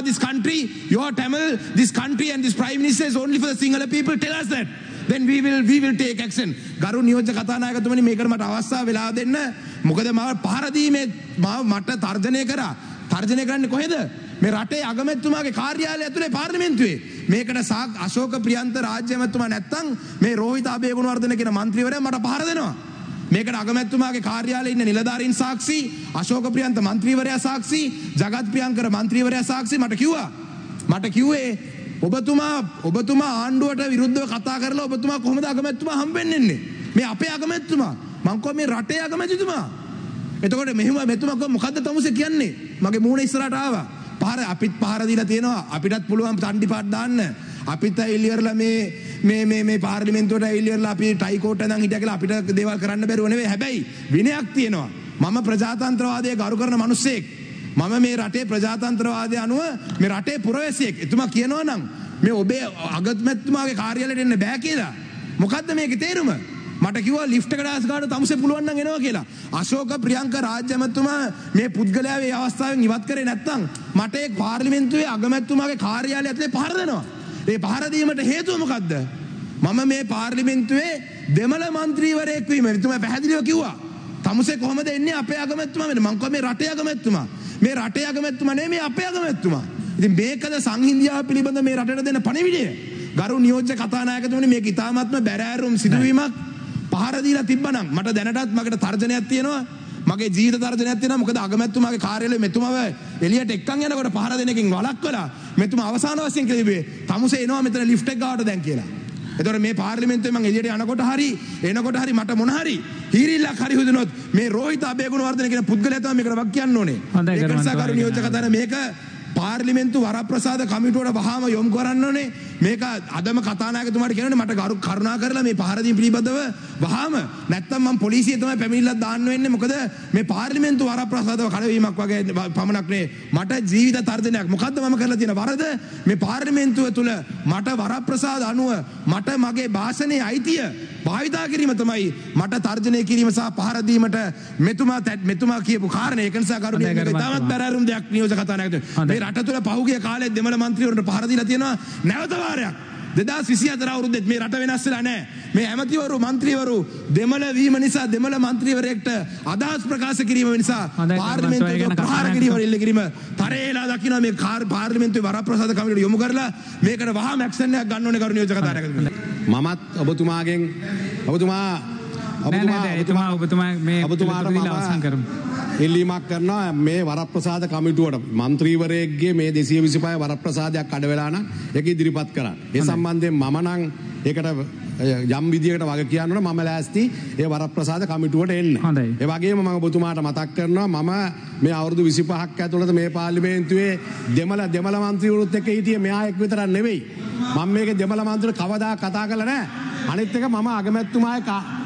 of this country, you're Tamil, this country and this prime minister is only for the Sinhala people. Tell us that. Then we will, we will take action. ගරු නියෝජ්‍ය කතානායකතුමනි මේකට මට අවස්ථාව වෙලා දෙන්න. මොකද මාව පහරදීමේ මාව මට තර්ජනය කරා. තර්ජනය කරන්නේ කොහෙද? මේ රටේ අගමැතිතුමාගේ කාර්යාලය ඇතුලේ පාර්ලිමේන්තුවේ. මේකට සාක් අශෝක ප්‍රියන්ත රාජ්‍ය ඇමතුමා නැත්තම් මේ රෝහිත අබේගුණවර්ධන කියන මන්ත්‍රීවරයා මට පහර දෙනවා. මේකට අගමැත්තුමාගේ කාර්යාලයේ ඉන්න නිලධාරීන් සාක්ෂි අශෝක ප්‍රියන්ත මන්ත්‍රීවරයා සාක්ෂි ජගත් ප්‍රියංකර මන්ත්‍රීවරයා සාක්ෂි. මට කිව්වා. මට කිව්වේ ඔබතුමා ඔබතුමා ආණ්ඩුවට විරුද්ධව කතා කරලා ඔබතුමා කොහොමද අගමැත්තුමා හම්බෙන්නේ මේ අපේ අගමැත්තුමා. මං කෝ මේ රටේ අගමැතිතුමා. එතකොට මෙහෙම මෙතුමා කෝ මොකද්ද තමුසේ කියන්නේ? මගේ මූණ ඉස්සරහට ආවා. පහර අපිත් පහර දීලා තියෙනවා. අපිටත් පුළුවන් තණ්ඩි පාට දාන්න. අපිත් එල්ලිවරලා මේ මේ මේ මේ පාර්ලිමේන්තුවට එල්ලිවරලා අපි ටයි කෝට් එකෙන් හිටියා කියලා අපිට දේවල් කරන්න බැරුව නෙවෙයි. හැබැයි විනයක් තියෙනවා. මම ප්‍රජාතන්ත්‍රවාදය ගරු කරන මිනිස්සෙක්. මම මේ රටේ ප්‍රජාතන්ත්‍රවාදය අනුව මේ රටේ පුරවැසියෙක්. එතුමා කියනවා නම් මේ ඔබේ අගමැතිතුමාගේ කාර්යාලයට එන්න බෑ කියලා. මොකද්ද මේකේ තේරුම? මට කිව්වා ලිෆ්ට් එකට ආස් ගන්න තමුසේ පුළුවන් නම් එනවා කියලා. අශෝක ප්‍රියංක රාජ්‍ය ඇමතුමා මේ පුද්ගලයා මේ අවස්ථාවෙන් ඉවත් කරේ නැත්නම් මට ඒ පාර්ලිමේන්තුවේ අගමැතිතුමාගේ කාර්යාලය ඇතුලේ පහර දෙනවා. ඒ පහර දීමට හේතුව මොකද්ද? මම මේ පාර්ලිමේන්තුවේ දෙමළ මන්ත්‍රීවරයෙක් වීම එතුමා පැහැදිලිව කිව්වා. තමුසේ කොහොමද එන්නේ අපේ අගමැතිතුමා වෙන මං කිව්වා මේ රටේ අගමැතිතුමා. මේ රටේ අගමැතිතුමා නෙමෙයි මේ අපේ අගමැතිතුමා. ඉතින් මේකද සංහින්දියාව පිළිබඳ මේ රටට දෙන පණිවිඩය. ගරු නියෝජ්‍ය කතානායකතුමනි මේක ඉතාමත්ම බැරෑරුම් සිදුවීමක්. පහර දීලා තිබ්බනම් මට දැනටත් මකට තර්ජනයක් තියෙනවා. මගේ ජීවිත තර්ජනයක් තියෙනවා. මොකද අගමැතිතුමාගේ කාර්යාලය මෙතුමව එළියට එක්කන් යනකොට පහර දෙන එකෙන් වළක්වලා මෙතුමා අවසාන වශයෙන් කිව්වේ තමුසේ එනවා මෙතන ලිෆ්ට් එක ගාවට දැන් කියලා. එතකොට මේ පාර්ලිමේන්තුවේ මම එළියට යනකොට හරි එනකොට හරි මට මොන හරි හීරිල්ලක් හරි හුදුනොත් මේ රෝහිත අබේගුණවර්ධන කියන පුද්ගලයා තමයි මේකට වක් කියන්න ඕනේ. ඒක නිසා කරු නියෝජක කතාන මේක පාර්ලිමේන්තු වරප්‍රසාද කමිටුවට වහාම යොමු කරන්න ඕනේ. මේක අදම කතානායකතුමාට කියනනේ මට ගරු කරුණා කරලා මේ පහර දීම පිළිබඳව වහාම නැත්තම් මම පොලිසිය තමයි පැමිණිල්ලක් දාන්න වෙන්නේ. මොකද මේ පාර්ලිමේන්තු වරප්‍රසාදව කඩවීමක් වගේ පමණක් නේ. මට ජීවිත තර්ජනයක්. මොකද්ද මම කරලා තියෙන වරද? මේ පාර්ලිමේන්තුව තුල මට වරප්‍රසාද අනුව මට මගේ භාෂණයේ අයිතිය භාවිතා කිරීම තමයි මට තර්ජනය කිරීම සහ පහර දීමට මෙතුමා තැත්- මෙතුමා කියපු කාරණේ. ඒක නිසා කරුණේ හොඳයි, කරුණා තාමත් බැරෑරුම් දෙයක් නියෝජක කතානායකතුමා. මේ රට තුළ පහුගිය කාලේ දෙමළ මන්ත්‍රීවරුන්ට පහර දීලා තියෙනවා නැවත වාරයක්. 2024 අවුරුද්දෙත් මේ රට වෙනස් වෙලා නැහැ. මේ ඇමතිවරු මන්ත්‍රීවරු දෙමළ වීම නිසා දෙමළ මන්ත්‍රීවරයෙක්ට අදහස් ප්‍රකාශ කිරීම නිසා පාර්ලිමේන්තුවේ ප්‍රහාර කිරීම ඉල්ල කිරීම තරේලා දකින්න මේ කාර් පාර්ලිමේන්තුවේ වරප්‍රසාද කමිටුවට යොමු කරලා මේකට වහාම ඇක්ෂන් එකක් ගන්න ඕනේ කරු නියෝජක කතානායකතුමා. මමත් ඔබතුමාගෙන් ඔබතුමා නෑ නෑ නෑ, එතුමා ඔබතුමා මේ ඔබතුමාට දීලා අවසන් කරමු. ඉල්ලීමක් කරනවා මේ වරප්‍රසාද කමිටුවට මන්ත්‍රීවරයෙක්ගේ මේ දෙසිය විසිපය වරප්‍රසාදයක් කඩ වෙලා නම් ඒක ඉදිරිපත් කරන්න. ඒ සම්බන්ධයෙන් මම නම් ඒකට යම් විදියකට වග කියන්නට මම ලෑස්ති ඒ වරප්‍රසාද කමිටුවට එන්න. හොඳයි. ඒ වගේම මම ඔබතුමාට මතක් කරනවා මම මේ අවුරුදු 25ක් ඇතුළත මේ පාර්ලිමේන්තුවේ දෙමළ දෙමළ මන්ත්‍රීවරුත් එක්ක හිටියේ මෙහා එක් විතරක් නෙවෙයි. මම මේකේ දෙමළ මන්ත්‍රීවරු කවදා කතා කළා නෑ. අනිත් එක මම මේ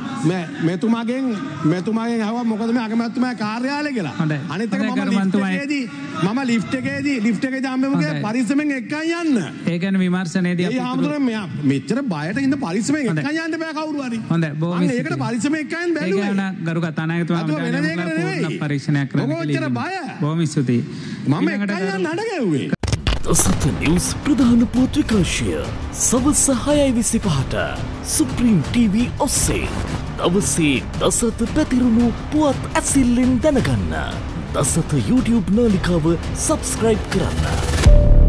මෙතුමාගෙන් මෙතුමාගෙන් අහුවා මොකද මේ අගමැතිතුමාගේ කාර්යාලය කියලා. හොඳයි. අනිත් එක හොඳයි, මම එකේදී හම්බෙමුගේ හොඳයි. පරිස්සමෙන් එක්කන් යන්න. ඒ ගැන විමර්ශනයේදී හාමුදුරන් මෙයා මෙච්චර බයට ඉන්න පරිස්සමෙන් හොඳයි. එක්කන් යන්න බෑ කවුරු හරි. හොඳයි, බොහොම මම ඒකට ස්තුතියි. පරිස්සමෙන් එක්කන් ඒ බැලුවේ. ගැන ගරු. පූර්ණ පරීක්ෂණයක් කියලා බය? බොහොම ස්තුතියි. මම යන්න නඩ ගැව්වේ. දසත නිවස් ප්‍රධාන පුවත් විකාශය සවස හයයි විසි පහට සුප්‍රීම් TV ඔස්සේ දවසේ දසත පැතිරුණු පුවත් ඇසිල්ලෙන් දැනගන්න දසත YouTube නාලිකාව සබස්ක්‍රයිබ් කරන්න.